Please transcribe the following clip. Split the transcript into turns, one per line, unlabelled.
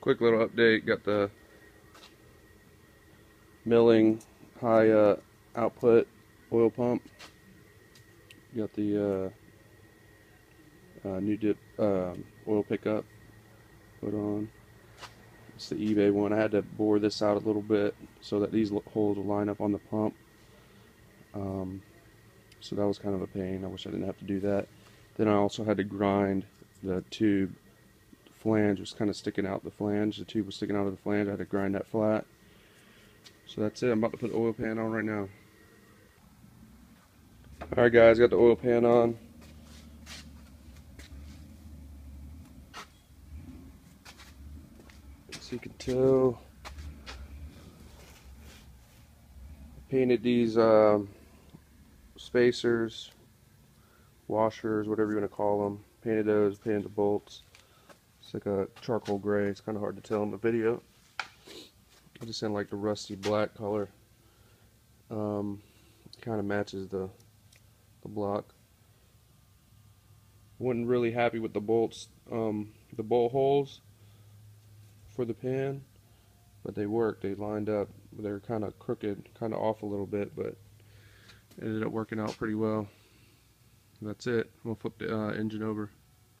quick little update. Got the Melling high uh, output oil pump. Got the uh, uh, new dip um, oil pickup put on. It's the eBay one. I had to bore this out a little bit so that these holes will line up on the pump. Um, so that was kind of a pain. I wish I didn't have to do that. Then I also had to grind the tube. Flange was kind of sticking out the flange. The tube was sticking out of the flange. I had to grind that flat. So that's it. I'm about to put the oil pan on right now. Alright guys, got the oil pan on. So you can tell I painted these um, spacers, washers, whatever you want to call them. Painted those, painted the bolts. It's like a charcoal gray. It's kind of hard to tell in the video. I just in like the rusty black color. Um, kind of matches the the block. Wasn't really happy with the bolts, um, the bolt holes for the pan, but they worked. They lined up. They're kind of crooked, kind of off a little bit, but ended up working out pretty well. That's it. We'll flip the uh, engine over.